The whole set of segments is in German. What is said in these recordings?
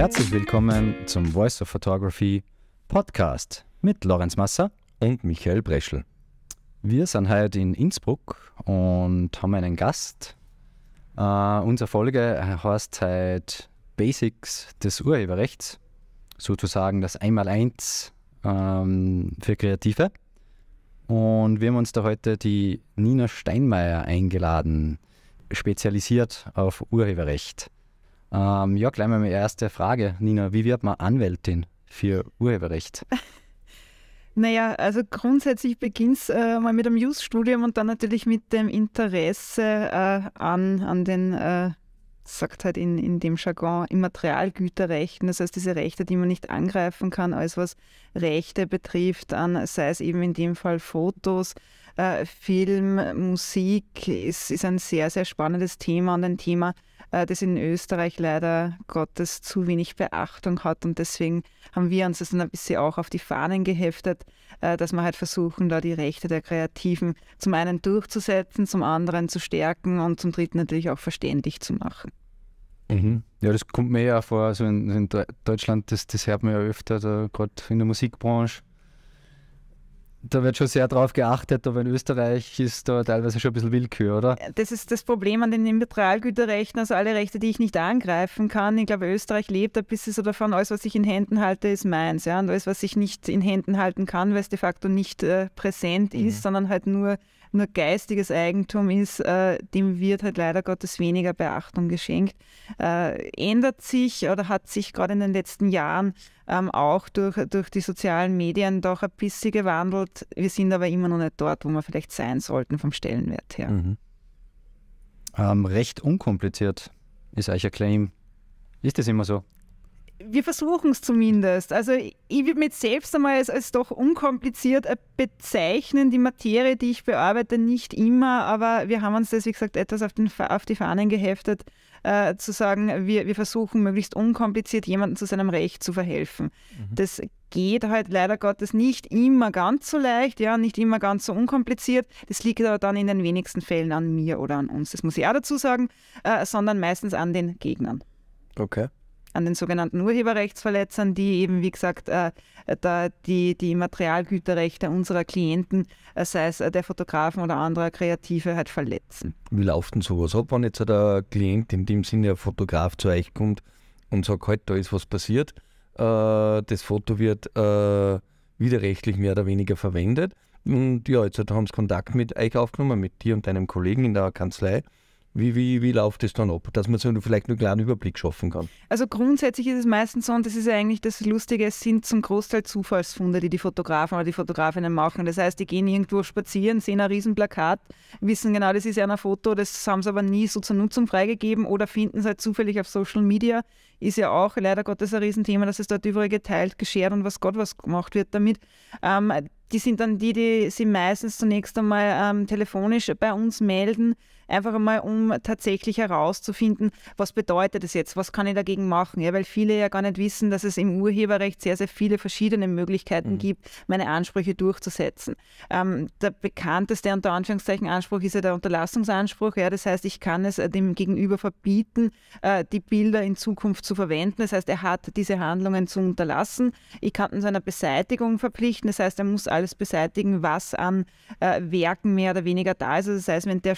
Herzlich willkommen zum Voice of Photography Podcast mit Lorenz Masser und Michael Breschel. Wir sind heute in Innsbruck und haben einen Gast. Uh, unsere Folge heißt heute Basics des Urheberrechts, sozusagen das Einmaleins ähm, für Kreative. Und wir haben uns da heute die Nina Steinmeier eingeladen, spezialisiert auf Urheberrecht. Ähm, ja, gleich mal meine erste Frage, Nina. Wie wird man Anwältin für Urheberrecht? Naja, also grundsätzlich beginnt es äh, mal mit dem Jus-Studium und dann natürlich mit dem Interesse äh, an, an den, äh, sagt halt in, in dem Jargon, Immaterialgüterrechten, das heißt diese Rechte, die man nicht angreifen kann, alles was Rechte betrifft, an, sei es eben in dem Fall Fotos, äh, Film, Musik, ist, ist ein sehr, sehr spannendes Thema und ein Thema, das in Österreich leider Gottes zu wenig Beachtung hat. Und deswegen haben wir uns das dann ein bisschen auch auf die Fahnen geheftet, äh, dass wir halt versuchen, da die Rechte der Kreativen zum einen durchzusetzen, zum anderen zu stärken und zum dritten natürlich auch verständlich zu machen. Mhm. Ja, das kommt mir ja vor, also in, in Deutschland, das, das hört man ja öfter, gerade in der Musikbranche da wird schon sehr darauf geachtet, aber in Österreich ist da teilweise schon ein bisschen Willkür, oder? Das ist das Problem an den Immaterialgüterrechten, also alle Rechte, die ich nicht angreifen kann. Ich glaube, Österreich lebt ein bisschen so davon, alles, was ich in Händen halte, ist meins. Ja? Und alles, was ich nicht in Händen halten kann, weil es de facto nicht äh, präsent mhm. ist, sondern halt nur nur geistiges Eigentum ist, äh, dem wird halt leider Gottes weniger Beachtung geschenkt. Äh, ändert sich oder hat sich gerade in den letzten Jahren ähm, auch durch, durch die sozialen Medien doch ein bisschen gewandelt. Wir sind aber immer noch nicht dort, wo wir vielleicht sein sollten vom Stellenwert her. Mhm. Ähm, recht unkompliziert ist euch ein Claim. Ist das immer so? Wir versuchen es zumindest. Also ich würde mich selbst einmal als, als doch unkompliziert äh, bezeichnen, die Materie, die ich bearbeite, nicht immer, aber wir haben uns das, wie gesagt, etwas auf, den, auf die Fahnen geheftet, äh, zu sagen, wir, wir versuchen möglichst unkompliziert jemandem zu seinem Recht zu verhelfen. Mhm. Das geht halt leider Gottes nicht immer ganz so leicht, ja, nicht immer ganz so unkompliziert. Das liegt aber dann in den wenigsten Fällen an mir oder an uns, das muss ich auch dazu sagen, äh, sondern meistens an den Gegnern. Okay an den sogenannten Urheberrechtsverletzern, die eben, wie gesagt, äh, da die, die Materialgüterrechte unserer Klienten, äh, sei es äh, der Fotografen oder anderer Kreative, halt verletzen. Wie läuft denn sowas ab, wenn jetzt der Klient, in dem Sinne ein Fotograf zu euch kommt und sagt, halt, da ist was passiert, äh, das Foto wird äh, widerrechtlich mehr oder weniger verwendet und ja, jetzt haben sie Kontakt mit euch aufgenommen, mit dir und deinem Kollegen in der Kanzlei wie, wie, wie läuft das dann ab, dass man so vielleicht einen kleinen Überblick schaffen kann? Also grundsätzlich ist es meistens so, und das ist ja eigentlich das Lustige, es sind zum Großteil Zufallsfunde, die die Fotografen oder die Fotografinnen machen. Das heißt, die gehen irgendwo spazieren, sehen ein Riesenplakat, wissen genau, das ist ja ein Foto, das haben sie aber nie so zur Nutzung freigegeben oder finden es halt zufällig auf Social Media. Ist ja auch leider Gottes ein Riesenthema, dass es dort überall geteilt, geshared und was Gott was gemacht wird damit. Ähm, die sind dann die, die sich meistens zunächst einmal ähm, telefonisch bei uns melden, einfach einmal um tatsächlich herauszufinden, was bedeutet das jetzt, was kann ich dagegen machen, ja, weil viele ja gar nicht wissen, dass es im Urheberrecht sehr, sehr viele verschiedene Möglichkeiten mhm. gibt, meine Ansprüche durchzusetzen. Ähm, der bekannteste unter Anführungszeichen Anspruch ist ja der Unterlassungsanspruch, ja, das heißt, ich kann es äh, dem Gegenüber verbieten, äh, die Bilder in Zukunft zu verwenden, das heißt, er hat diese Handlungen zu unterlassen. Ich kann ihn zu einer Beseitigung verpflichten, das heißt, er muss alles beseitigen, was an äh, Werken mehr oder weniger da ist. Also das heißt, wenn der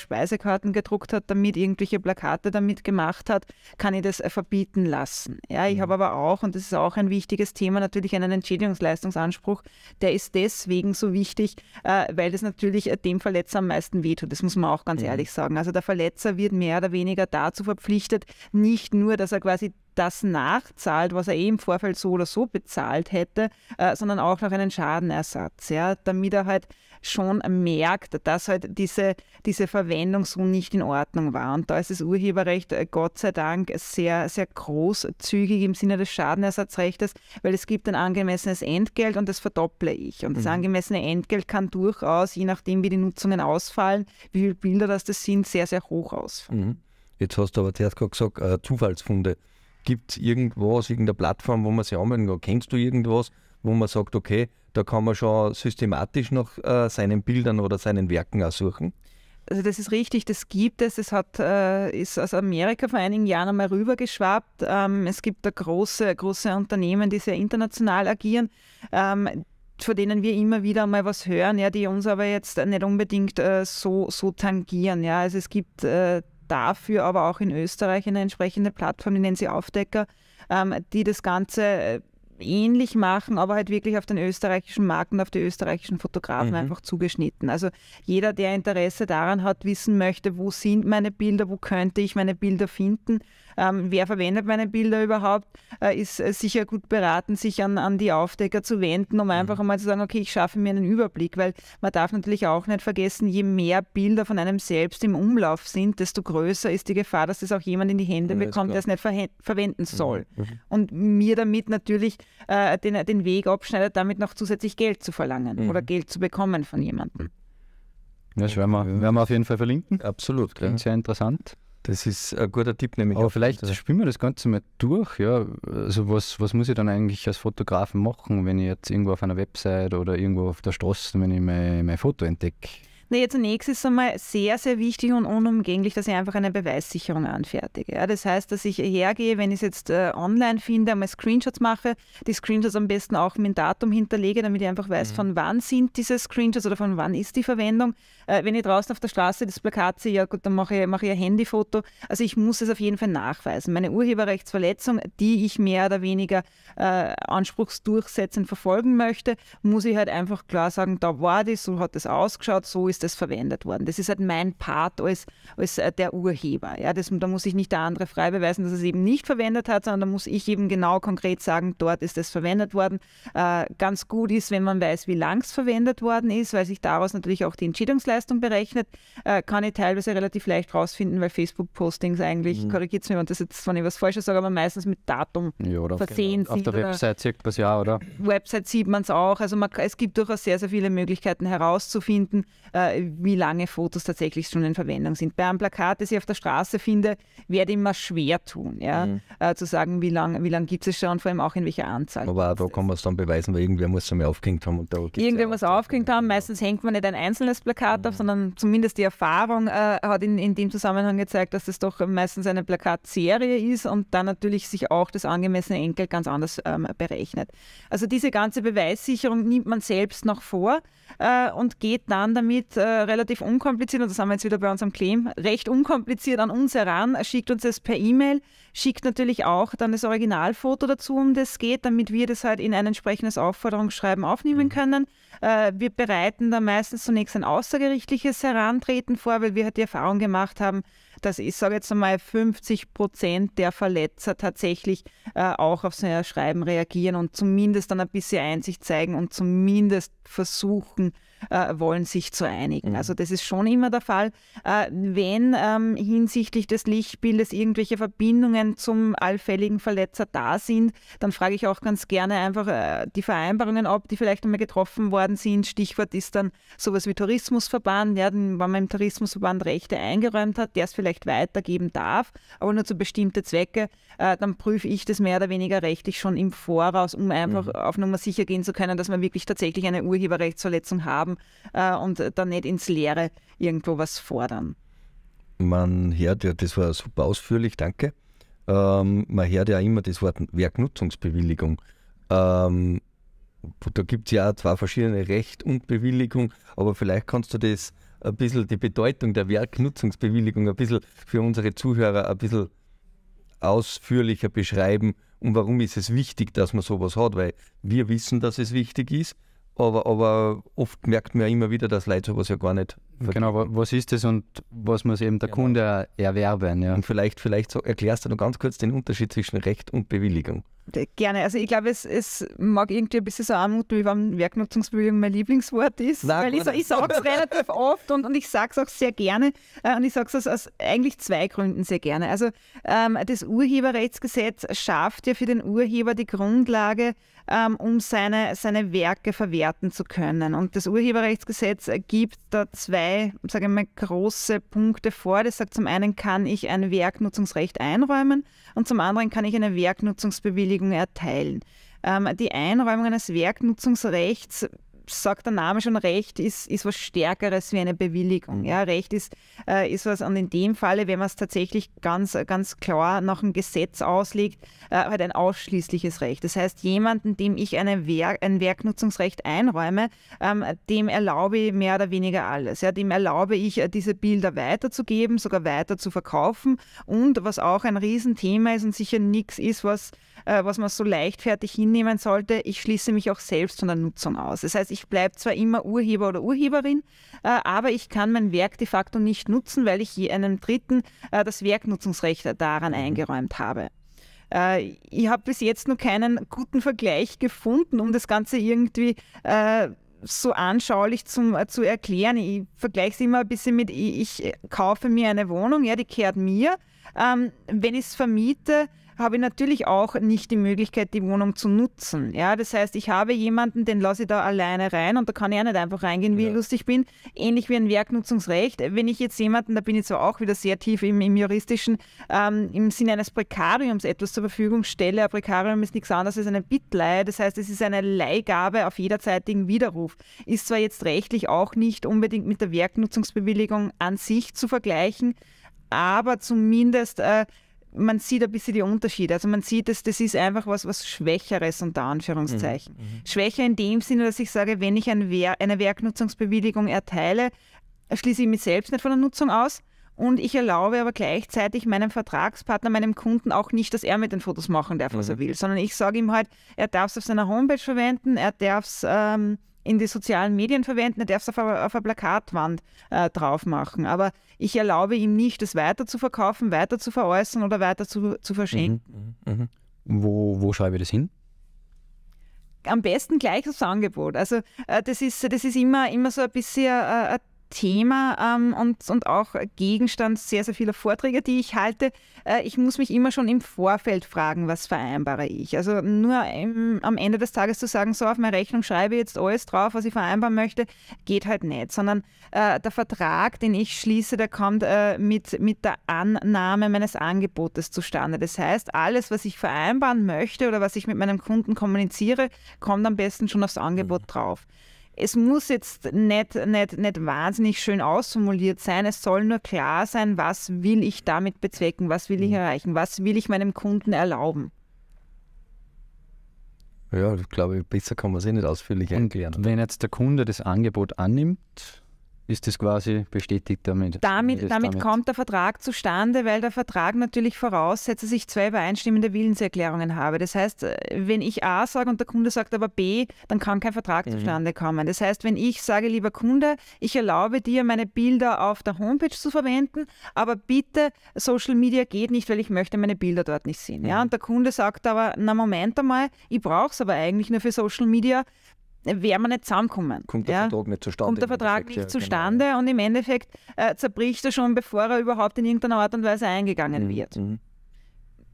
Speisekarten gedruckt hat, damit irgendwelche Plakate damit gemacht hat, kann ich das äh, verbieten lassen. Ja, ich mhm. habe aber auch, und das ist auch ein wichtiges Thema, natürlich einen Entschädigungsleistungsanspruch. Der ist deswegen so wichtig, äh, weil das natürlich äh, dem Verletzer am meisten wehtut. Das muss man auch ganz mhm. ehrlich sagen. Also der Verletzer wird mehr oder weniger dazu verpflichtet, nicht nur, dass er quasi das nachzahlt, was er eh im Vorfeld so oder so bezahlt hätte, äh, sondern auch noch einen Schadenersatz, ja, damit er halt schon merkt, dass halt diese, diese Verwendung so nicht in Ordnung war. Und da ist das Urheberrecht äh, Gott sei Dank sehr, sehr großzügig im Sinne des Schadenersatzrechtes, weil es gibt ein angemessenes Entgelt und das verdopple ich. Und das mhm. angemessene Entgelt kann durchaus, je nachdem wie die Nutzungen ausfallen, wie viele Bilder das, das sind, sehr, sehr hoch ausfallen. Mhm. Jetzt hast du aber zuerst gesagt, äh, Zufallsfunde. Gibt es irgendwas, irgendeine Plattform, wo man sich anmelden kann? Kennst du irgendwas, wo man sagt, okay, da kann man schon systematisch nach äh, seinen Bildern oder seinen Werken auch suchen? Also das ist richtig, das gibt es. Es hat, äh, ist aus Amerika vor einigen Jahren einmal rübergeschwappt. Ähm, es gibt da große, große Unternehmen, die sehr international agieren. Ähm, von denen wir immer wieder mal was hören, ja, die uns aber jetzt nicht unbedingt äh, so, so tangieren. Ja. Also es gibt äh, dafür aber auch in Österreich eine entsprechende Plattform, die nennen sie Aufdecker, ähm, die das Ganze äh, ähnlich machen, aber halt wirklich auf den österreichischen Markt und auf die österreichischen Fotografen mhm. einfach zugeschnitten. Also jeder, der Interesse daran hat, wissen möchte, wo sind meine Bilder, wo könnte ich meine Bilder finden, ähm, wer verwendet meine Bilder überhaupt, äh, ist äh, sicher gut beraten, sich an, an die Aufdecker zu wenden, um mhm. einfach einmal zu sagen, okay, ich schaffe mir einen Überblick, weil man darf natürlich auch nicht vergessen, je mehr Bilder von einem selbst im Umlauf sind, desto größer ist die Gefahr, dass das auch jemand in die Hände ja, bekommt, der es nicht ver verwenden soll. Mhm. mhm. Und mir damit natürlich äh, den, den Weg abschneidet, damit noch zusätzlich Geld zu verlangen mhm. oder Geld zu bekommen von jemandem. Das werden wir, werden wir auf jeden Fall verlinken. Absolut. Klingt ja. sehr interessant. Das ist ein guter Tipp, nämlich. Aber vielleicht spielen wir das Ganze mal durch. Ja? Also was, was muss ich dann eigentlich als Fotografen machen, wenn ich jetzt irgendwo auf einer Website oder irgendwo auf der Straße, wenn ich mein, mein Foto entdecke? Naja, zunächst ist es einmal sehr, sehr wichtig und unumgänglich, dass ich einfach eine Beweissicherung anfertige. Ja, das heißt, dass ich hergehe, wenn ich es jetzt äh, online finde, einmal Screenshots mache, die Screenshots am besten auch mit dem Datum hinterlege, damit ich einfach weiß, mhm. von wann sind diese Screenshots oder von wann ist die Verwendung. Äh, wenn ich draußen auf der Straße das Plakat sehe, ja gut, dann mache ich, mache ich ein Handyfoto. Also ich muss es auf jeden Fall nachweisen. Meine Urheberrechtsverletzung, die ich mehr oder weniger äh, anspruchsdurchsetzend verfolgen möchte, muss ich halt einfach klar sagen, da war das, so hat das ausgeschaut, so ist das verwendet worden. Das ist halt mein Part als, als äh, der Urheber. Ja, das, da muss ich nicht der andere frei beweisen, dass es eben nicht verwendet hat, sondern da muss ich eben genau konkret sagen, dort ist es verwendet worden. Äh, ganz gut ist, wenn man weiß, wie lang es verwendet worden ist, weil sich daraus natürlich auch die Entschädigungsleistung berechnet, äh, kann ich teilweise relativ leicht rausfinden, weil Facebook-Postings eigentlich, mhm. korrigiert es mir, wenn das jetzt, wenn ich was Falsches sage, aber meistens mit Datum ja, oder versehen auf, der Website sieht man es ja, oder? Website sieht man es auch. Also man, es gibt durchaus sehr, sehr viele Möglichkeiten herauszufinden, äh, wie lange Fotos tatsächlich schon in Verwendung sind. Bei einem Plakat, das ich auf der Straße finde, werde ich immer schwer tun, ja, mhm. äh, zu sagen, wie lange wie lang gibt es schon, vor allem auch in welcher Anzahl. Aber auch da kann man es dann beweisen, weil irgendwer muss es einmal aufgehängt haben. Und da irgendwer muss aufgehängt haben. Meistens hängt man nicht ein einzelnes Plakat auf, sondern zumindest die Erfahrung äh, hat in, in dem Zusammenhang gezeigt, dass das doch meistens eine Plakatserie ist und dann natürlich sich auch das angemessene Enkel ganz anders ähm, berechnet. Also diese ganze Beweissicherung nimmt man selbst noch vor äh, und geht dann damit äh, relativ unkompliziert, und das haben wir jetzt wieder bei unserem Claim, recht unkompliziert an uns heran, schickt uns das per E-Mail, schickt natürlich auch dann das Originalfoto dazu, um das geht, damit wir das halt in ein entsprechendes Aufforderungsschreiben aufnehmen mhm. können. Äh, wir bereiten da meistens zunächst ein außergerichtliches Herantreten vor, weil wir halt die Erfahrung gemacht haben, dass ich sage jetzt einmal 50 Prozent der Verletzer tatsächlich äh, auch auf so ein Schreiben reagieren und zumindest dann ein bisschen Einsicht zeigen und zumindest versuchen, äh, wollen sich zu einigen. Mhm. Also das ist schon immer der Fall. Äh, wenn ähm, hinsichtlich des Lichtbildes irgendwelche Verbindungen zum allfälligen Verletzer da sind, dann frage ich auch ganz gerne einfach äh, die Vereinbarungen ab, die vielleicht einmal getroffen worden sind. Stichwort ist dann sowas wie Tourismusverband, ja, wenn man im Tourismusverband Rechte eingeräumt hat, der es vielleicht weitergeben darf, aber nur zu bestimmten Zwecke, äh, dann prüfe ich das mehr oder weniger rechtlich schon im Voraus, um einfach mhm. auf Nummer sicher gehen zu können, dass wir wirklich tatsächlich eine Urheberrechtsverletzung haben äh, und dann nicht ins Leere irgendwo was fordern. Man hört ja, das war super ausführlich, danke. Ähm, man hört ja immer das Wort Werknutzungsbewilligung. Ähm, da gibt es ja zwei verschiedene Recht und Bewilligung, aber vielleicht kannst du das ein bisschen, die Bedeutung der Werknutzungsbewilligung ein bisschen für unsere Zuhörer ein bisschen ausführlicher beschreiben und warum ist es wichtig, dass man sowas hat, weil wir wissen, dass es wichtig ist, aber, aber oft merkt man ja immer wieder, dass Leute sowas ja gar nicht. Genau, was ist das und was muss eben der genau. Kunde erwerben? Ja. Und vielleicht, vielleicht so erklärst du noch ganz kurz den Unterschied zwischen Recht und Bewilligung. Gerne. Also ich glaube, es, es mag irgendwie ein bisschen so anmuten, wie wenn Werknutzungsbewilligung mein Lieblingswort ist. Nein, weil ich, ich sage es relativ oft und, und ich sage es auch sehr gerne. Äh, und ich sage es aus, aus, eigentlich zwei Gründen sehr gerne. Also ähm, das Urheberrechtsgesetz schafft ja für den Urheber die Grundlage, ähm, um seine, seine Werke verwerten zu können. Und das Urheberrechtsgesetz gibt da zwei, sage ich mal, große Punkte vor. Das sagt zum einen, kann ich ein Werknutzungsrecht einräumen und zum anderen kann ich eine Werknutzungsbewilligung erteilen. Ähm, die Einräumung eines Werknutzungsrechts sagt der Name schon, Recht ist, ist was Stärkeres wie eine Bewilligung. Mhm. Ja, Recht ist, äh, ist was, und in dem Falle, wenn man es tatsächlich ganz, ganz klar nach dem Gesetz auslegt, äh, halt ein ausschließliches Recht. Das heißt, jemanden, dem ich eine Werk, ein Werknutzungsrecht einräume, ähm, dem erlaube ich mehr oder weniger alles. Ja, dem erlaube ich, äh, diese Bilder weiterzugeben, sogar weiter zu verkaufen. Und was auch ein Riesenthema ist und sicher nichts ist, was äh, was man so leichtfertig hinnehmen sollte, ich schließe mich auch selbst von der Nutzung aus. Das heißt, ich bleibe zwar immer Urheber oder Urheberin, äh, aber ich kann mein Werk de facto nicht nutzen, weil ich einem Dritten äh, das Werknutzungsrecht daran mhm. eingeräumt habe. Ich habe bis jetzt noch keinen guten Vergleich gefunden, um das Ganze irgendwie so anschaulich zum, zu erklären. Ich vergleiche es immer ein bisschen mit, ich, ich, kaufe mir eine Wohnung, ja, die kehrt mir. Ähm, wenn ich es vermiete, habe ich natürlich auch nicht die Möglichkeit, die Wohnung zu nutzen. Ja, das heißt, ich habe jemanden, den lasse ich da alleine rein und da kann er nicht einfach reingehen, wie ja. ich lustig bin. Ähnlich wie ein Werknutzungsrecht. Wenn ich jetzt jemanden, da bin ich zwar auch wieder sehr tief im, im juristischen, ähm, im Sinne eines Prekariums etwas zur Verfügung stelle. Ein Prekarium ist nichts anderes als eine Bittleihe. Das heißt, es ist eine Leihgabe auf jederzeitigen Widerruf. Ist zwar jetzt rechtlich auch nicht unbedingt mit der Werknutzungsbewilligung an sich zu vergleichen, aber zumindest äh, man sieht ein bisschen die Unterschiede. Also man sieht, dass das ist einfach was, was Schwächeres unter Anführungszeichen. Mhm. mhm. Schwächer in dem Sinne, dass ich sage, wenn ich ein Wer eine Werknutzungsbewilligung erteile, schließe ich mich selbst nicht von der Nutzung aus. Und ich erlaube aber gleichzeitig meinem Vertragspartner, meinem Kunden auch nicht, dass er mit den Fotos machen darf, was mhm. er will, sondern ich sage ihm halt, er darf es auf seiner Homepage verwenden, er darf es ähm, in die sozialen Medien verwenden, er darf es auf, auf eine Plakatwand äh, drauf machen. Aber ich erlaube ihm nicht, es weiter zu verkaufen, weiter zu veräußern oder weiter zu, zu verschenken. Mhm, mh, mh. Wo, wo schreibe ich das hin? Am besten gleich aufs Angebot. Also äh, das, ist, das ist immer, immer so ein bisschen äh, ein Thema ähm, und, und auch Gegenstand sehr, sehr vieler Vorträge, die ich halte. Äh, ich muss mich immer schon im Vorfeld fragen, was vereinbare ich. Also nur im, am Ende des Tages zu sagen, so auf meine Rechnung schreibe ich jetzt alles drauf, was ich vereinbaren möchte, geht halt nicht, sondern äh, der Vertrag, den ich schließe, der kommt äh, mit, mit der Annahme meines Angebotes zustande. Das heißt, alles, was ich vereinbaren möchte oder was ich mit meinem Kunden kommuniziere, kommt am besten schon aufs Angebot mhm. drauf es muss jetzt nicht, nicht, nicht wahnsinnig schön ausformuliert sein. Es soll nur klar sein, was will ich damit bezwecken, was will ich mhm. erreichen, was will ich meinem Kunden erlauben. Ja, ich glaube, besser kann man es eh nicht ausführlich erklären. wenn jetzt der Kunde das Angebot annimmt, ist das quasi bestätigt damit? Damit, damit, damit, kommt der Vertrag zustande, weil der Vertrag natürlich voraussetzt, dass ich zwei übereinstimmende Willenserklärungen habe. Das heißt, äh, wenn ich A sage und der Kunde sagt aber B, dann kann kein Vertrag mhm. zustande kommen. Das heißt, wenn ich sage, lieber Kunde, ich erlaube dir, meine Bilder auf der Homepage zu verwenden, aber bitte, Social Media geht nicht, weil ich möchte meine Bilder dort nicht sehen. Mhm. Ja? Und der Kunde sagt aber, na Moment einmal, ich brauche es aber eigentlich nur für Social Media, werden wir nicht zusammenkommen. Kommt der ja? Vertrag nicht zustande. Kommt der Vertrag nicht ja, zustande genau. und im Endeffekt äh, zerbricht er schon, bevor er überhaupt in irgendeiner Art und Weise eingegangen mhm. wird. Mhm.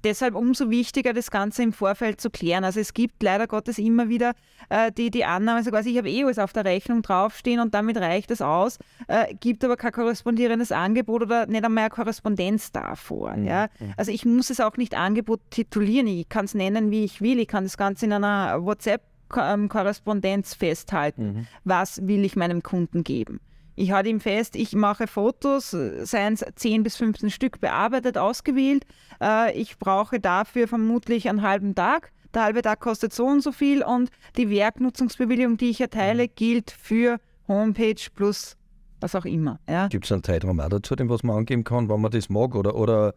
Deshalb umso wichtiger, das Ganze im Vorfeld zu klären. Also es gibt leider Gottes immer wieder äh, die, die Annahme, also quasi ich habe eh alles auf der Rechnung draufstehen und damit reicht es aus, äh, gibt aber kein korrespondierendes Angebot oder nicht einmal eine Korrespondenz davor. Mhm. Ja? Mhm. Also ich muss es auch nicht Angebot titulieren, ich kann es nennen, wie ich will, ich kann das Ganze in einer WhatsApp Korrespondenz festhalten. Mhm. Was will ich meinem Kunden geben? Ich halte ihm fest, ich mache Fotos, seien es 10 bis 15 Stück bearbeitet, ausgewählt. Äh, ich brauche dafür vermutlich einen halben Tag. Der halbe Tag kostet so und so viel und die Werknutzungsbewilligung, die ich erteile, mhm. gilt für Homepage plus was auch immer. Ja. Gibt es einen Zeitraum auch dazu, den was man angeben kann, wann man das mag oder, oder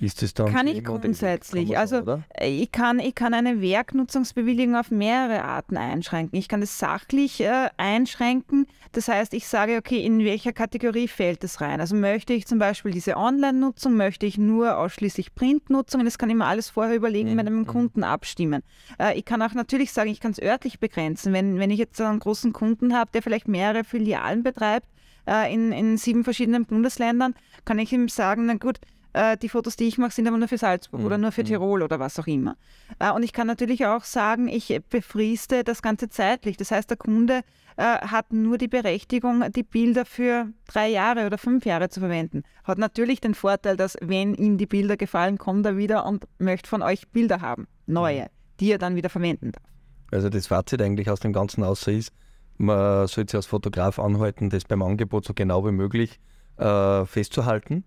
ist das dann kann ich grundsätzlich. Also äh, ich kann, ich kann eine Werknutzungsbewilligung auf mehrere Arten einschränken. Ich kann es sachlich äh, einschränken. Das heißt, ich sage, okay, in welcher Kategorie fällt es rein? Also möchte ich zum Beispiel diese Online-Nutzung, möchte ich nur ausschließlich Print-Nutzung? Das kann ich mir alles vorher überlegen, mhm. mit einem mhm. Kunden abstimmen. Äh, ich kann auch natürlich sagen, ich kann es örtlich begrenzen. Wenn, wenn ich jetzt einen großen Kunden habe, der vielleicht mehrere Filialen betreibt, äh, in, in sieben verschiedenen Bundesländern, kann ich ihm sagen, na gut, äh, die Fotos, die ich mache, sind aber nur für Salzburg mhm. oder nur für mhm. Tirol oder was auch immer. Äh, und ich kann natürlich auch sagen, ich befriste das Ganze zeitlich. Das heißt, der Kunde äh, hat nur die Berechtigung, die Bilder für drei Jahre oder fünf Jahre zu verwenden. Hat natürlich den Vorteil, dass wenn ihm die Bilder gefallen, kommt er wieder und möchte von euch Bilder haben, neue, mhm. die er dann wieder verwenden darf. Also das Fazit eigentlich aus dem Ganzen außer ist, man sollte sich als Fotograf anhalten, das beim Angebot so genau wie möglich äh, festzuhalten,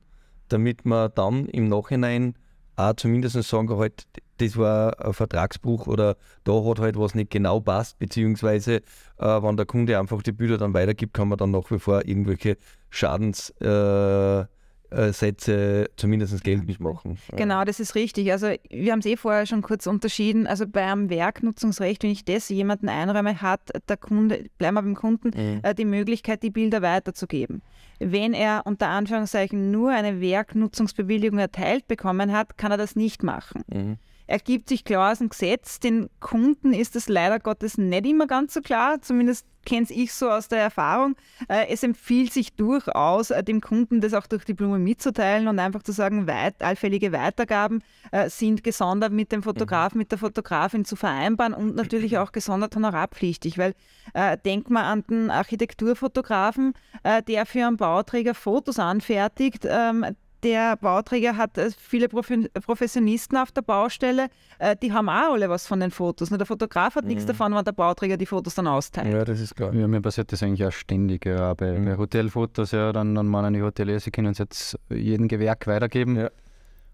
damit man dann im Nachhinein auch zumindest sagen kann, halt, das war ein Vertragsbruch oder da hat halt was nicht genau passt, beziehungsweise äh, wenn der Kunde einfach die Bilder dann weitergibt, kann man dann nach wie vor irgendwelche Schadenssätze äh, äh, zumindest geltend machen. Genau, das ist richtig. Also wir haben es eh vorher schon kurz unterschieden. Also beim Werknutzungsrecht, wenn ich das jemanden einräume, hat der Kunde, bleiben wir beim Kunden, mhm. äh, die Möglichkeit, die Bilder weiterzugeben. Wenn er unter Anführungszeichen nur eine Werknutzungsbewilligung erteilt bekommen hat, kann er das nicht machen. Mhm ergibt sich klar aus dem Gesetz. Den Kunden ist es leider Gottes nicht immer ganz so klar, zumindest kenne ich so aus der Erfahrung. Äh, es empfiehlt sich durchaus, äh, dem Kunden das auch durch die Blume mitzuteilen und einfach zu sagen, weit, allfällige Weitergaben äh, sind gesondert mit dem Fotografen, mhm. mit der Fotografin zu vereinbaren und natürlich auch gesondert honorarpflichtig, weil äh, denk mal an den Architekturfotografen, äh, der für einen Bauträger Fotos anfertigt, ähm, der Bauträger hat äh, viele Professionisten auf der Baustelle, äh, die haben auch alle was von den Fotos. der Fotograf hat mhm. nichts davon, wenn der Bauträger die Fotos dann austeilt. Ja, das ist klar. Ja, mir passiert das eigentlich auch ständig. Ja. Bei, mhm. bei Hotelfotos, ja, dann, dann meinen die Hoteliers, sie können es jetzt jedem Gewerk weitergeben ja.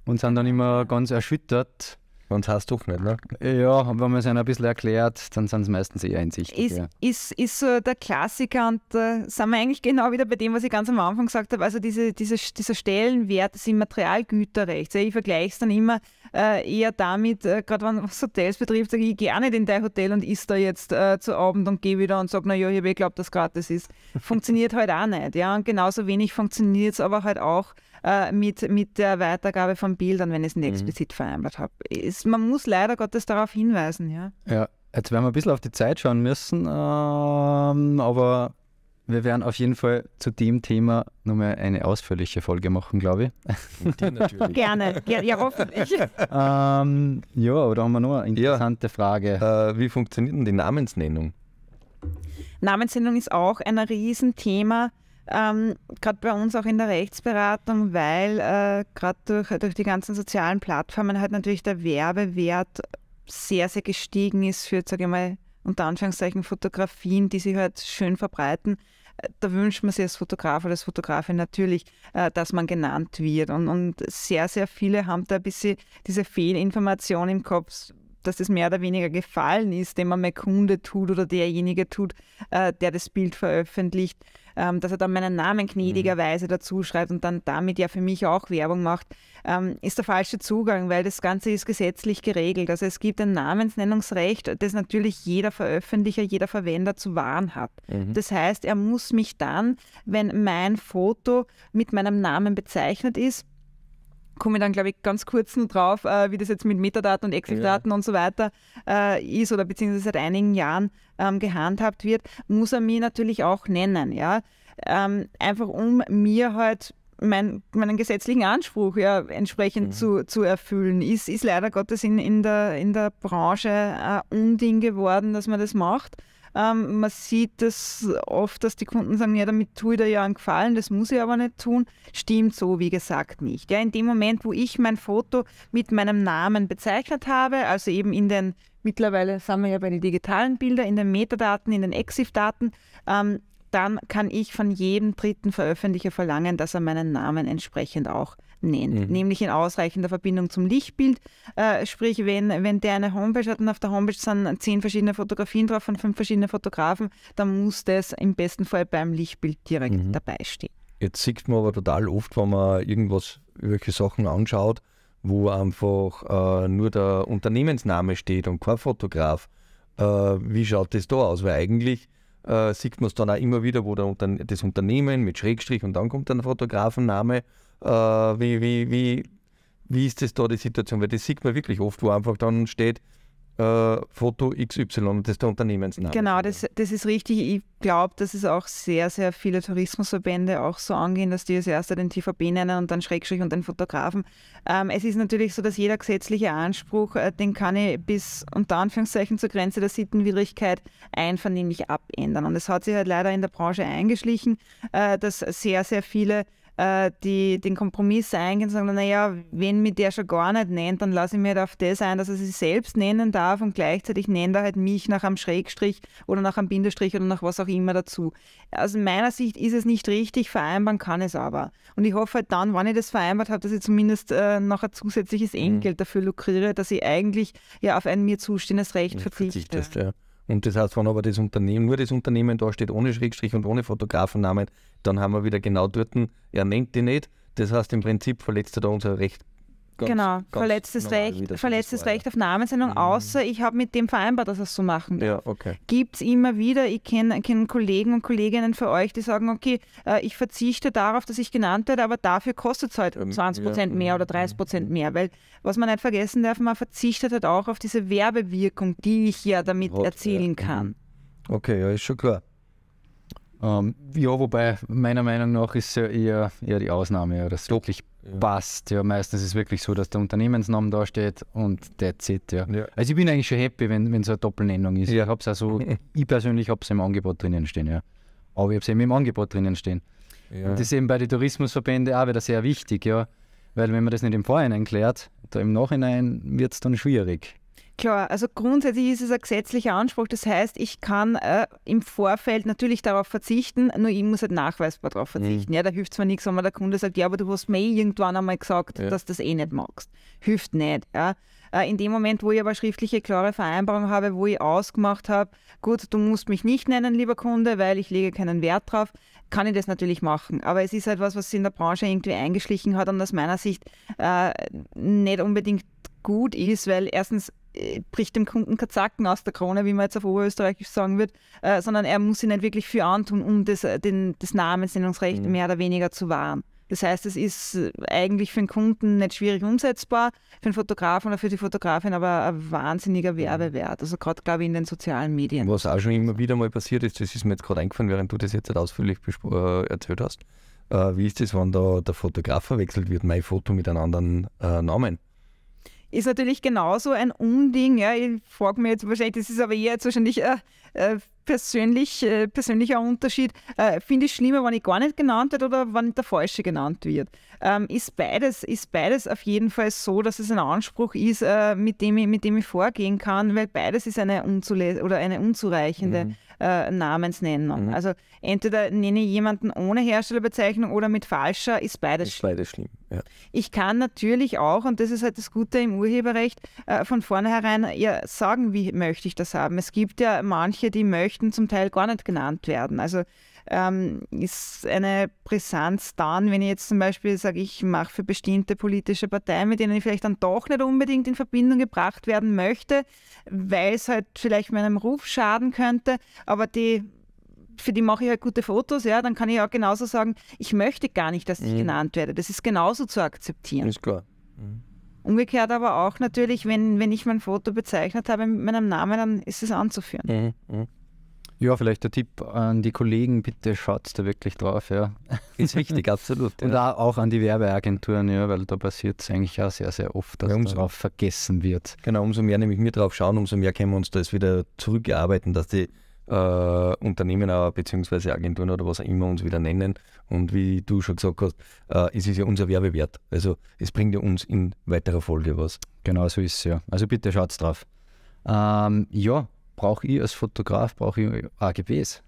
und sind dann immer ganz erschüttert Sonst hast du doch nicht, ne? Ja, wenn man es ihnen ein bisschen erklärt, dann sind es meistens eher einsichtig. Ist, ja. ist, ist so der Klassiker und da sind wir eigentlich genau wieder bei dem, was ich ganz am Anfang gesagt habe. Also diese, diese, dieser Stellenwert des Immaterialgüterrechts. Ich vergleiche es dann immer äh, eher damit, äh, gerade wenn was Hotels betrifft, sage ich, ich gehe auch nicht in dein Hotel und isst da jetzt äh, zu Abend und gehe wieder und sage, naja, ich habe eh glaubt, dass gratis ist. Funktioniert halt auch nicht. Ja? Und genauso wenig funktioniert es aber halt auch äh, mit, mit der Weitergabe von Bildern, wenn ich es nicht mhm. explizit vereinbart habe. Man muss leider Gottes darauf hinweisen. Ja, ja jetzt werden wir ein bisschen auf die Zeit schauen müssen, ähm, aber wir werden auf jeden Fall zu dem Thema nochmal eine ausführliche Folge machen, glaube ich. Gerne, ja, hoffentlich. ähm, ja, aber da haben wir noch eine interessante ja. Frage. Äh, wie funktioniert denn die Namensnennung? Namensnennung ist auch ein Riesenthema. Ähm, gerade bei uns auch in der Rechtsberatung, weil äh, gerade durch, durch die ganzen sozialen Plattformen halt natürlich der Werbewert sehr, sehr gestiegen ist für, sage ich mal, unter Anführungszeichen Fotografien, die sich halt schön verbreiten. Äh, da wünscht man sich als Fotograf oder als Fotografin natürlich, äh, dass man genannt wird. Und, und sehr, sehr viele haben da ein bisschen diese Fehlinformation im Kopf, dass es mehr oder weniger gefallen ist, dem man mein Kunde tut oder derjenige tut, äh, der das Bild veröffentlicht ähm, dass er dann meinen Namen gnädigerweise mhm. dazu schreibt und dann damit ja für mich auch Werbung macht, ähm, ist der falsche Zugang, weil das Ganze ist gesetzlich geregelt. Also es gibt ein Namensnennungsrecht, das natürlich jeder Veröffentlicher, jeder Verwender zu wahren hat. Mhm. Das heißt, er muss mich dann, wenn mein Foto mit meinem Namen bezeichnet ist, komme ich dann, glaube ich, ganz kurz noch drauf, äh, wie das jetzt mit Metadaten und Exif-Daten ja. und so weiter äh, ist oder beziehungsweise seit einigen Jahren ähm, gehandhabt wird, muss er mir natürlich auch nennen. Ja? Ähm, einfach um mir halt mein, meinen gesetzlichen Anspruch ja, entsprechend mhm. zu, zu erfüllen. Ist, ist leider Gottes in, in, der, in der Branche ein Unding geworden, dass man das macht. Ähm, man sieht das oft, dass die Kunden sagen, ja, damit tue ich dir ja einen Gefallen, das muss ich aber nicht tun. Stimmt so, wie gesagt, nicht. Ja, in dem Moment, wo ich mein Foto mit meinem Namen bezeichnet habe, also eben in den, mittlerweile sind wir ja bei den digitalen Bildern, in den Metadaten, in den EXIF-Daten, ähm, dann kann ich von jedem dritten Veröffentlicher verlangen, dass er meinen Namen entsprechend auch nennt, mhm. nämlich in ausreichender Verbindung zum Lichtbild. Äh, sprich, wenn, wenn der eine Homepage hat und auf der Homepage sind zehn verschiedene Fotografien drauf von fünf verschiedenen Fotografen, dann muss das im besten Fall beim Lichtbild direkt mhm. dabei stehen. Jetzt sieht man aber total oft, wenn man irgendwas, irgendwelche Sachen anschaut, wo einfach äh, nur der Unternehmensname steht und kein Fotograf. Äh, wie schaut das da aus? Weil eigentlich äh, sieht man es dann auch immer wieder, wo der, das Unternehmen mit Schrägstrich und dann kommt dann der Fotografenname äh, wie, wie, wie, wie ist das da die Situation? Weil das sieht man wirklich oft, wo einfach dann steht, äh, Foto XY, das ist der Unternehmensname. Genau, das, das ist richtig. Ich glaube, dass es auch sehr, sehr viele Tourismusverbände auch so angehen, dass die als erster den TVP nennen und dann Schrägstrich und den Fotografen. Ähm, es ist natürlich so, dass jeder gesetzliche Anspruch, äh, den kann ich bis unter Anführungszeichen zur Grenze der Sittenwidrigkeit einvernehmlich abändern. Und es hat sich halt leider in der Branche eingeschlichen, äh, dass sehr, sehr viele äh, die, den Kompromiss eingehen und sagen, naja, wenn mich der schon gar nicht nennt, dann lasse ich mir halt auf das ein, dass er sich selbst nennen darf und gleichzeitig nennt er halt mich nach einem Schrägstrich oder nach einem Bindestrich oder nach was auch immer dazu. Aus meiner Sicht ist es nicht richtig, vereinbaren kann es aber. Und ich hoffe halt dann, wenn ich das vereinbart habe, dass ich zumindest äh, noch ein zusätzliches Entgelt mhm. dafür lukriere, dass ich eigentlich ja auf ein mir zustehendes Recht verzichte. Ja. Und das heißt, wenn aber das Unternehmen, nur das Unternehmen da steht, ohne Schrägstrich und ohne Fotografennamen, dann haben wir wieder genau dort, er nennt die nicht. Das heißt, im Prinzip verletzt er da unser Recht Ganz, genau, ganz verletztes, Recht, verletztes Recht auf Namensendung, mhm. außer ich habe mit dem vereinbart, dass er es so machen darf. Ja, okay. Gibt es immer wieder, ich kenne kenn Kollegen und Kolleginnen für euch, die sagen, okay, äh, ich verzichte darauf, dass ich genannt werde, aber dafür kostet es halt 20 Prozent ja. mehr oder 30 Prozent mehr, weil was man nicht vergessen darf, man verzichtet halt auch auf diese Werbewirkung, die ich ja damit Hot, erzielen ja. kann. Okay, ja, ist schon klar. Ähm, ja, wobei meiner Meinung nach ist es ja eher, eher die Ausnahme, ja, dass wirklich ja. passt. Ja, meistens ist es wirklich so, dass der Unternehmensname da steht und that's it. Ja. ja. Also ich bin eigentlich schon happy, wenn, wenn so eine Doppelnennung ist. Ja. Ich hab's also, ich persönlich habe es im Angebot drinnen stehen, ja. Aber ich habe es eben im Angebot drinnen stehen. Ja. Und das ist eben bei den Tourismusverbänden auch wieder sehr wichtig, ja. Weil wenn man das nicht im Vorhinein klärt, da im Nachhinein wird es dann schwierig. Klar, also grundsätzlich ist es ein gesetzlicher Anspruch. Das heißt, ich kann äh, im Vorfeld natürlich darauf verzichten, nur ich muss halt nachweisbar darauf verzichten. Mhm. Ja, da hilft zwar nichts, wenn man der Kunde sagt, ja, aber du hast mir irgendwann einmal gesagt, ja. dass du das eh nicht magst. Hilft nicht. Ja. Äh, in dem Moment, wo ich aber schriftliche, klare Vereinbarung habe, wo ich ausgemacht habe, gut, du musst mich nicht nennen, lieber Kunde, weil ich lege keinen Wert drauf, kann ich das natürlich machen. Aber es ist halt was, was sich in der Branche irgendwie eingeschlichen hat und aus meiner Sicht äh, nicht unbedingt gut ist, weil erstens bricht dem Kunden kein Zacken aus der Krone, wie man jetzt auf Oberösterreichisch sagen wird, äh, sondern er muss sich nicht wirklich für antun, um das, äh, den, das Namensnennungsrecht mhm. mehr oder weniger zu wahren. Das heißt, es ist äh, eigentlich für den Kunden nicht schwierig umsetzbar, für den Fotografen oder für die Fotografin aber ein wahnsinniger Werbewert. Also gerade, glaube ich, in den sozialen Medien. Was auch schon immer wieder mal passiert ist, das ist mir jetzt gerade eingefallen, während du das jetzt halt ausführlich äh, erzählt hast. Äh, wie ist das, wenn da der Fotograf verwechselt wird, mein Foto mit einem anderen äh, Namen? Ist natürlich genauso ein Unding. Ja. Ich frage mir jetzt wahrscheinlich, das ist aber eher jetzt wahrscheinlich äh, äh, persönlich, äh, persönlicher Unterschied. Äh, Finde ich schlimmer, wenn ich gar nicht genannt werde oder wenn der Falsche genannt wird. Ähm, ist, beides, ist beides auf jeden Fall so, dass es ein Anspruch ist, äh, mit, dem ich, mit dem ich vorgehen kann, weil beides ist eine, oder eine unzureichende mhm äh, Namensnennung. Mhm. Also entweder nenne ich jemanden ohne Herstellerbezeichnung oder mit falscher, ist beides ist schlimm. Beides schlimm ja. Ich kann natürlich auch, und das ist halt das Gute im Urheberrecht, äh, von vornherein ja sagen, wie möchte ich das haben. Es gibt ja manche, die möchten zum Teil gar nicht genannt werden. Also ähm, ist eine Brisanz dann, wenn ich jetzt zum Beispiel sage, ich mache für bestimmte politische Parteien, mit denen ich vielleicht dann doch nicht unbedingt in Verbindung gebracht werden möchte, weil es halt vielleicht meinem Ruf schaden könnte, aber die für die mache ich halt gute Fotos, ja, dann kann ich auch genauso sagen, ich möchte gar nicht, dass ich mhm. genannt werde. Das ist genauso zu akzeptieren. Ist klar. Mhm. Umgekehrt aber auch natürlich, wenn, wenn ich mein Foto bezeichnet habe mit meinem Namen, dann ist es anzuführen. Mhm. Ja, vielleicht der Tipp an die Kollegen, bitte schaut da wirklich drauf. Ja. Ist wichtig, absolut. Und ja. auch an die Werbeagenturen, ja, weil da passiert es eigentlich auch sehr, sehr oft, dass ja, darauf vergessen wird. Genau, umso mehr nämlich wir drauf schauen, umso mehr können wir uns das wieder zurückarbeiten, dass die äh, Unternehmen beziehungsweise Agenturen oder was auch immer uns wieder nennen. Und wie du schon gesagt hast, äh, es ist ja unser Werbewert. Also es bringt ja uns in weiterer Folge was. Genau so ist es ja. Also bitte schaut drauf. Ähm, ja, brauche ich als Fotograf, brauche ich AGBs?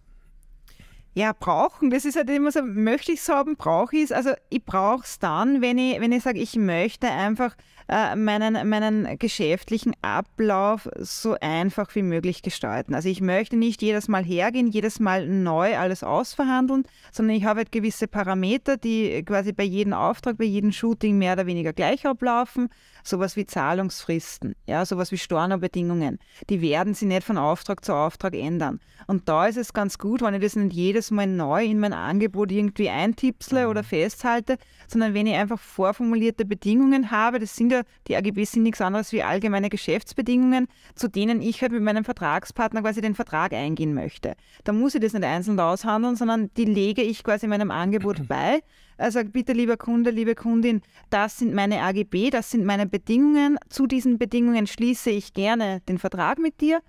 Ja, brauchen, das ist halt immer so, möchte ich es haben, brauche ich es. Also ich brauche es dann, wenn ich, wenn ich sage, ich möchte einfach äh, meinen, meinen geschäftlichen Ablauf so einfach wie möglich gestalten. Also ich möchte nicht jedes Mal hergehen, jedes Mal neu alles ausverhandeln, sondern ich habe halt gewisse Parameter, die quasi bei jedem Auftrag, bei jedem Shooting mehr oder weniger gleich ablaufen. Sowas wie Zahlungsfristen, ja, sowas wie Stornobedingungen. Die werden sich nicht von Auftrag zu Auftrag ändern. Und da ist es ganz gut, wenn ich das nicht jedes Mal neu in mein Angebot irgendwie eintipsle oder mhm. festhalte, sondern wenn ich einfach vorformulierte Bedingungen habe, das sind ja, die AGBs sind nichts anderes wie allgemeine Geschäftsbedingungen, zu denen ich halt mit meinem Vertragspartner quasi den Vertrag eingehen möchte. Da muss ich das nicht einzeln aushandeln, sondern die lege ich quasi meinem Angebot bei. Also bitte, lieber Kunde, liebe Kundin, das sind meine AGB, das sind meine Bedingungen. Zu diesen Bedingungen schließe ich gerne den Vertrag mit dir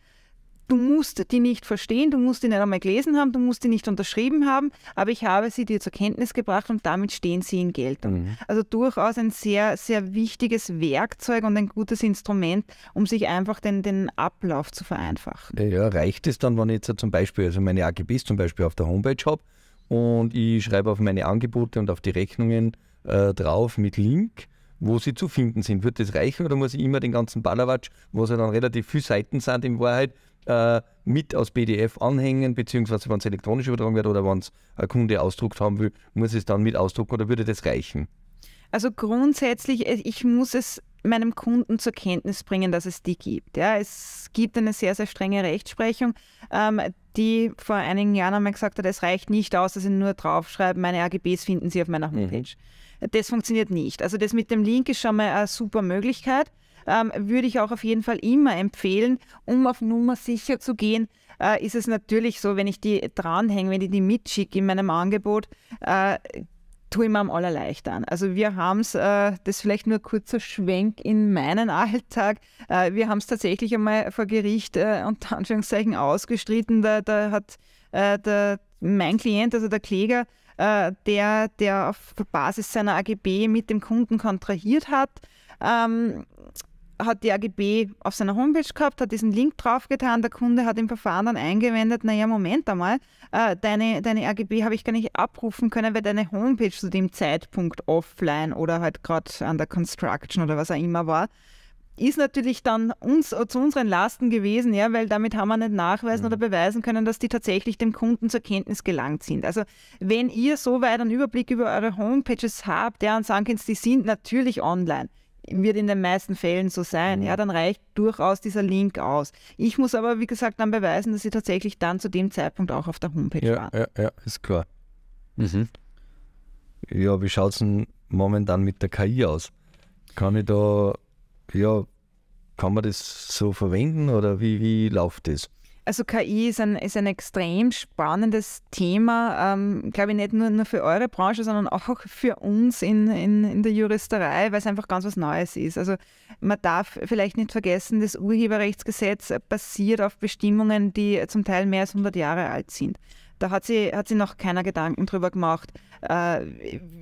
Du musst die nicht verstehen, du musst die nicht einmal gelesen haben, du musst die nicht unterschrieben haben, aber ich habe sie dir zur Kenntnis gebracht und damit stehen sie in Geltung. Mhm. Also durchaus ein sehr, sehr wichtiges Werkzeug und ein gutes Instrument, um sich einfach den, den Ablauf zu vereinfachen. Ja, reicht es dann, wenn ich jetzt zum Beispiel, also meine AGBs zum Beispiel auf der Homepage habe und ich schreibe auf meine Angebote und auf die Rechnungen äh, drauf mit Link, wo sie zu finden sind. Wird das reichen oder muss ich immer den ganzen Ballerwatsch, wo ja dann relativ viele Seiten sind in Wahrheit, äh, mit aus PDF anhängen, beziehungsweise wenn es elektronisch übertragen wird oder wenn es ein Kunde ausdruckt haben will, muss es dann mit ausdrucken oder würde das reichen? Also grundsätzlich, äh, ich muss es meinem Kunden zur Kenntnis bringen, dass es die gibt. Ja, es gibt eine sehr, sehr strenge Rechtsprechung, ähm, die vor einigen Jahren einmal gesagt hat, es reicht nicht aus, dass Sie nur draufschreiben, meine AGBs finden Sie auf meiner mhm. Homepage. Mhm. Das funktioniert nicht. Also das mit dem Link ist schon mal eine super Möglichkeit ähm, würde ich auch auf jeden Fall immer empfehlen, um auf Nummer sicher zu gehen. Äh, ist es natürlich so, wenn ich die dranhänge, wenn ich die mitschicke in meinem Angebot, äh, tue ich mir am allerleichtern. Also wir haben es, äh, das vielleicht nur ein kurzer Schwenk in meinen Alltag, äh, wir haben es tatsächlich einmal vor Gericht äh, unter Anführungszeichen ausgestritten. Da, da hat äh, der, mein Klient, also der Kläger, äh, der, der auf Basis seiner AGB mit dem Kunden kontrahiert hat, ähm, hat die AGB auf seiner Homepage gehabt, hat diesen Link draufgetan. Der Kunde hat im Verfahren dann eingewendet, naja, Moment einmal, äh, deine, deine AGB habe ich gar nicht abrufen können, weil deine Homepage zu dem Zeitpunkt offline oder halt gerade an der Construction oder was auch immer war. Ist natürlich dann uns zu unseren Lasten gewesen, ja, weil damit haben wir nicht nachweisen mhm. oder beweisen können, dass die tatsächlich dem Kunden zur Kenntnis gelangt sind. Also wenn ihr so weit einen Überblick über eure Homepages habt, ja, und sagen könnt, die sind natürlich online wird in den meisten Fällen so sein. Ja, dann reicht durchaus dieser Link aus. Ich muss aber, wie gesagt, dann beweisen, dass sie tatsächlich dann zu dem Zeitpunkt auch auf der Homepage ja, waren. Ja, ja, ist klar. Mhm. Ja, wie schaut es denn momentan mit der KI aus? Kann ich da, ja, kann man das so verwenden oder wie, wie läuft das? Also KI ist ein, ist ein extrem spannendes Thema, ähm, glaube ich, nicht nur, nur für eure Branche, sondern auch für uns in, in, in der Juristerei, weil es einfach ganz was Neues ist. Also man darf vielleicht nicht vergessen, das Urheberrechtsgesetz basiert auf Bestimmungen, die zum Teil mehr als 100 Jahre alt sind. Da hat sie, hat sie noch keiner Gedanken drüber gemacht, äh,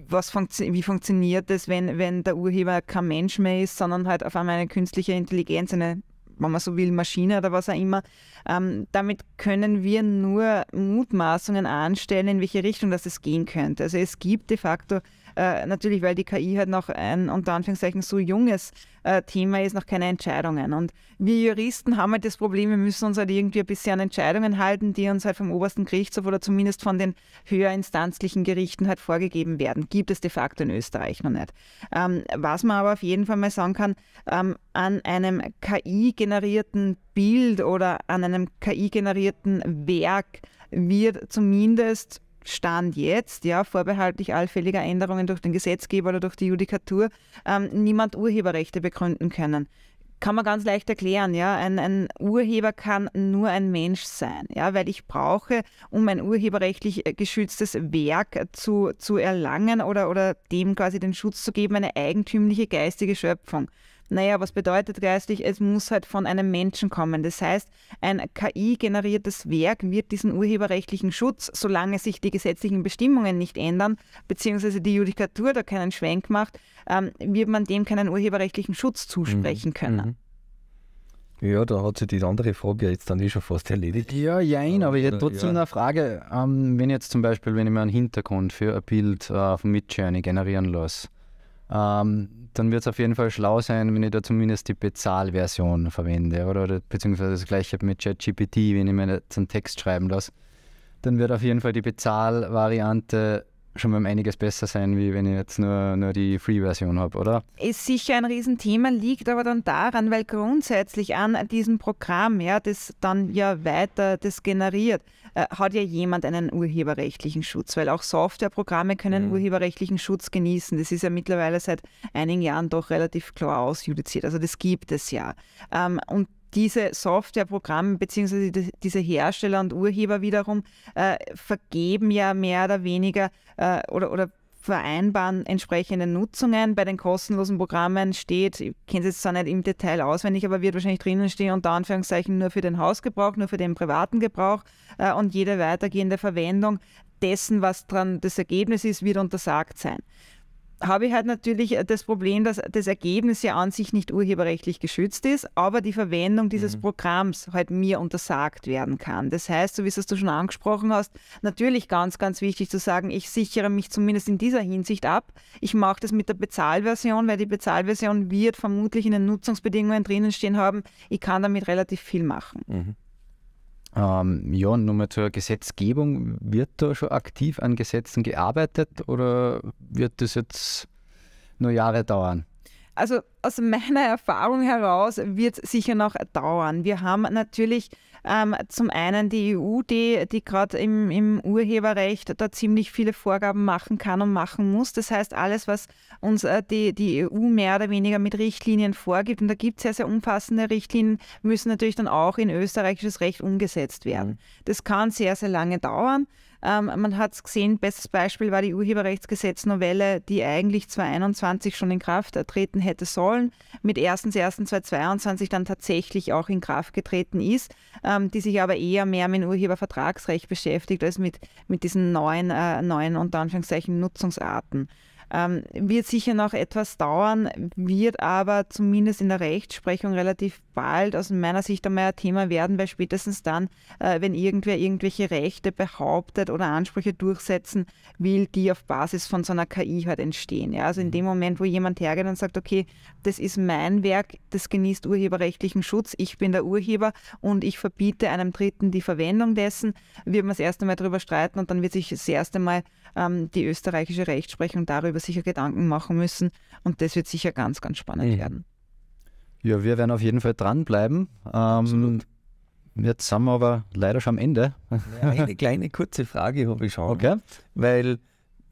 was funktio wie funktioniert es, wenn, wenn der Urheber kein Mensch mehr ist, sondern halt auf einmal eine künstliche Intelligenz, eine wenn man so will, Maschine oder was auch immer. Ähm, damit können wir nur Mutmaßungen anstellen, in welche Richtung das es gehen könnte. Also es gibt de facto äh, natürlich, weil die KI halt noch ein unter Anführungszeichen so junges äh, Thema ist, noch keine Entscheidungen. Und wir Juristen haben halt das Problem, wir müssen uns halt irgendwie ein bisschen an Entscheidungen halten, die uns halt vom obersten Gerichtshof oder zumindest von den höherinstanzlichen Gerichten halt vorgegeben werden. Gibt es de facto in Österreich noch nicht. Ähm, was man aber auf jeden Fall mal sagen kann, ähm, an einem KI-generierten Bild oder an einem KI-generierten Werk wird zumindest Stand jetzt, ja, vorbehaltlich allfälliger Änderungen durch den Gesetzgeber oder durch die Judikatur, ähm, niemand Urheberrechte begründen können. Kann man ganz leicht erklären, ja. Ein, ein, Urheber kann nur ein Mensch sein, ja, weil ich brauche, um ein urheberrechtlich äh, geschütztes Werk zu, zu erlangen oder, oder dem quasi den Schutz zu geben, eine eigentümliche geistige Schöpfung. Naja, was bedeutet geistig? Es muss halt von einem Menschen kommen. Das heißt, ein KI-generiertes Werk wird diesen urheberrechtlichen Schutz, solange sich die gesetzlichen Bestimmungen nicht ändern, beziehungsweise die Judikatur da keinen Schwenk macht, ähm, wird man dem keinen urheberrechtlichen Schutz zusprechen mhm. können. Mhm. Ja, da hat sich die andere Frage jetzt dann eh schon fast erledigt. Ja, jein, aber ich hätte trotzdem ja. eine Frage. Ähm, wenn jetzt zum Beispiel, wenn ich mir einen Hintergrund für ein Bild äh, von Midjourney generieren lasse, ähm, dann wird es auf jeden Fall schlau sein, wenn ich da zumindest die Bezahlversion verwende oder, oder beziehungsweise das gleiche mit ChatGPT, wenn ich mir jetzt einen Text schreiben lasse. Dann wird auf jeden Fall die Bezahlvariante schon mal einiges besser sein, wie wenn ich jetzt nur, nur die Free-Version habe, oder? Ist sicher ein Riesenthema, liegt aber dann daran, weil grundsätzlich an diesem Programm, ja, das dann ja weiter das generiert, äh, hat ja jemand einen urheberrechtlichen Schutz, weil auch Softwareprogramme können mhm. urheberrechtlichen Schutz genießen. Das ist ja mittlerweile seit einigen Jahren doch relativ klar ausjudiziert. Also das gibt es ja. Ähm, und diese Softwareprogramme bzw. diese Hersteller und Urheber wiederum äh, vergeben ja mehr oder weniger äh, oder, oder vereinbaren entsprechende Nutzungen. Bei den kostenlosen Programmen steht, ich kenne es jetzt zwar nicht im Detail auswendig, aber wird wahrscheinlich drinnen stehen, unter Anführungszeichen nur für den Hausgebrauch, nur für den privaten Gebrauch äh, und jede weitergehende Verwendung dessen, was dran das Ergebnis ist, wird untersagt sein habe ich halt natürlich äh, das Problem, dass das Ergebnis ja an sich nicht urheberrechtlich geschützt ist, aber die Verwendung dieses mhm. Programms halt mir untersagt werden kann. Das heißt, so wie es du schon angesprochen hast, natürlich ganz, ganz wichtig zu sagen, ich sichere mich zumindest in dieser Hinsicht ab. Ich mache das mit der Bezahlversion, weil die Bezahlversion wird vermutlich in den Nutzungsbedingungen drinnen stehen haben. Ich kann damit relativ viel machen. Mhm. Ähm, ja, nochmal zur Gesetzgebung. Wird da schon aktiv an Gesetzen gearbeitet oder wird das jetzt nur Jahre dauern? Also aus meiner Erfahrung heraus wird es sicher noch dauern. Wir haben natürlich ähm, zum einen die EU, die, die gerade im, im Urheberrecht da ziemlich viele Vorgaben machen kann und machen muss. Das heißt, alles, was uns äh, die, die EU mehr oder weniger mit Richtlinien vorgibt, und da gibt es sehr, sehr umfassende Richtlinien, müssen natürlich dann auch in österreichisches Recht umgesetzt werden. Mhm. Das kann sehr, sehr lange dauern. Ähm, man hat es gesehen, bestes Beispiel war die Urheberrechtsgesetznovelle, die eigentlich 2021 schon in Kraft treten hätte sollen, mit 1.1.2022 dann tatsächlich auch in Kraft getreten ist, ähm, die sich aber eher mehr mit dem Urhebervertragsrecht beschäftigt als mit, mit diesen neuen, äh, neuen unter Nutzungsarten. Ähm, wird sicher noch etwas dauern, wird aber zumindest in der Rechtsprechung relativ bald aus meiner Sicht einmal ein Thema werden, weil spätestens dann, äh, wenn irgendwer irgendwelche Rechte behauptet oder Ansprüche durchsetzen will, die auf Basis von so einer KI halt entstehen. Ja? Also in dem Moment, wo jemand hergeht und sagt, okay, das ist mein Werk, das genießt urheberrechtlichen Schutz, ich bin der Urheber und ich verbiete einem Dritten die Verwendung dessen, wird man das erste Mal darüber streiten und dann wird sich das erste Mal ähm, die österreichische Rechtsprechung darüber sicher Gedanken machen müssen. Und das wird sicher ganz, ganz spannend mhm. werden. Ja, wir werden auf jeden Fall dranbleiben. Ähm, jetzt sind wir aber leider schon am Ende. Ja, eine kleine kurze Frage habe ich schon. Okay. Weil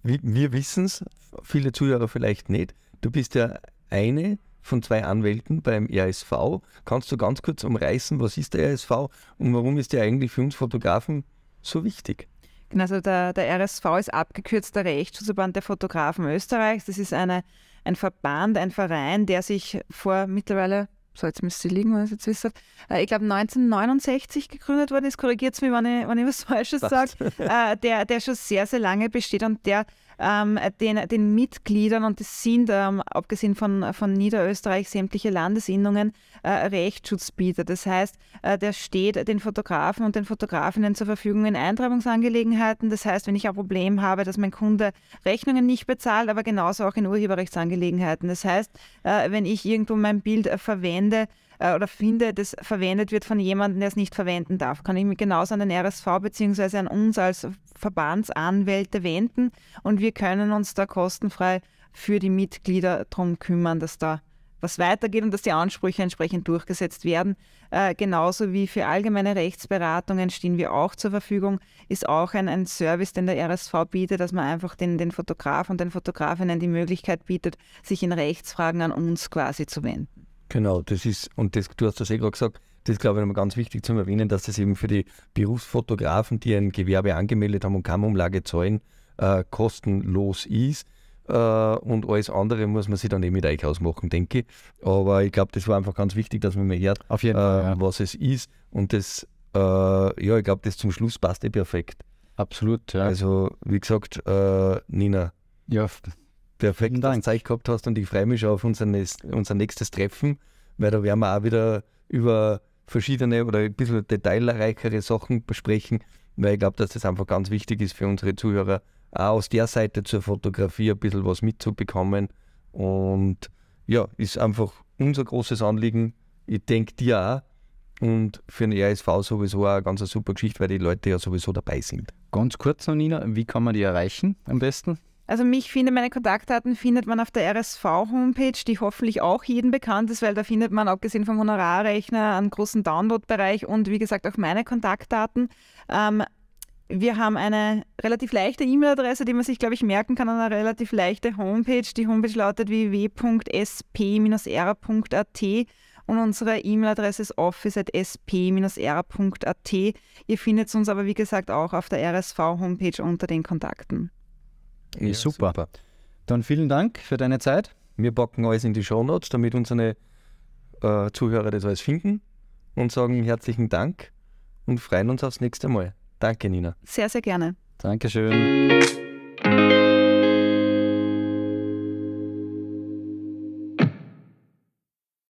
wir wissen es, viele Zuhörer vielleicht nicht. Du bist ja eine von zwei Anwälten beim RSV. Kannst du ganz kurz umreißen, was ist der RSV und warum ist der eigentlich für uns Fotografen so wichtig? Also der, der RSV ist abgekürzter Rechtsschutzverband der Fotografen Österreichs. Das ist eine, ein Verband, ein Verein, der sich vor mittlerweile so jetzt müsste sie liegen, wenn ich es jetzt wisst. Äh, ich glaube 1969 gegründet worden ist, korrigiert es mich, wenn ich, wenn ich was Falsches sage, äh, der, der schon sehr, sehr lange besteht und der ähm, den, den Mitgliedern, und das sind, ähm, abgesehen von, von Niederösterreich, sämtliche Landesinnungen, äh, Rechtsschutz bietet. Das heißt, äh, der steht den Fotografen und den Fotografinnen zur Verfügung in Eintreibungsangelegenheiten. Das heißt, wenn ich ein Problem habe, dass mein Kunde Rechnungen nicht bezahlt, aber genauso auch in Urheberrechtsangelegenheiten. Das heißt, äh, wenn ich irgendwo mein Bild äh, verwende, äh, oder finde, das verwendet wird von jemandem, der es nicht verwenden darf, kann ich mich genauso an den RSV bzw. an uns als Verbandsanwälte wenden und wir können uns da kostenfrei für die Mitglieder darum kümmern, dass da was weitergeht und dass die Ansprüche entsprechend durchgesetzt werden. Äh, genauso wie für allgemeine Rechtsberatungen stehen wir auch zur Verfügung. Ist auch ein, ein Service, den der RSV bietet, dass man einfach den, den Fotograf und den Fotografinnen die Möglichkeit bietet, sich in Rechtsfragen an uns quasi zu wenden. Genau, das ist, und das, du hast das eh gerade gesagt, das ist, glaube ich, nochmal ganz wichtig zu erwähnen, dass das eben für die Berufsfotografen, die ein Gewerbe angemeldet haben und Kammumlage zahlen, äh, kostenlos ist. Äh, und alles andere muss man sich dann eben mit euch ausmachen, denke ich. Aber ich glaube, das war einfach ganz wichtig, dass man mal hört, Auf jeden äh, Fall, ja. was es ist. Und das, äh, ja, ich glaube, das zum Schluss passt eh perfekt. Absolut, ja. Also, wie gesagt, äh, Nina. Ja, perfekt, dass du Zeit gehabt hast und ich freue mich schon auf unser, unser nächstes Treffen, weil da werden wir auch wieder über verschiedene oder ein bisschen detailreichere Sachen besprechen, weil ich glaube, dass das einfach ganz wichtig ist für unsere Zuhörer, auch aus der Seite zur Fotografie ein bisschen was mitzubekommen. Und ja, ist einfach unser großes Anliegen. Ich denke dir auch. Und für den RSV sowieso auch eine ganz super Geschichte, weil die Leute ja sowieso dabei sind. Ganz kurz noch, Nina, wie kann man die erreichen am besten? Also mich finde, meine Kontaktdaten findet man auf der RSV-Homepage, die hoffentlich auch jedem bekannt ist, weil da findet man abgesehen vom Honorarrechner einen großen Download-Bereich und wie gesagt auch meine Kontaktdaten. Ähm, wir haben eine relativ leichte E-Mail-Adresse, die man sich, glaube ich, merken kann, eine relativ leichte Homepage. Die Homepage lautet www.sp-r.at und unsere E-Mail-Adresse ist office.sp-r.at. Ihr findet uns aber, wie gesagt, auch auf der RSV-Homepage unter den Kontakten. Ja, super. super. Dann vielen Dank für deine Zeit. Wir packen alles in die Shownotes, damit unsere äh, Zuhörer das alles finden und sagen herzlichen Dank und freuen uns aufs nächste Mal. Danke, Nina. Sehr, sehr gerne. Dankeschön.